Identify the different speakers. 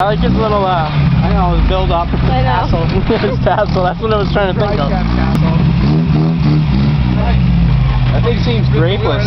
Speaker 1: I like his little, uh, I know, his build up.
Speaker 2: I know.
Speaker 1: Tassel. his tassel, that's what I was trying to think of. That thing seems grapeless.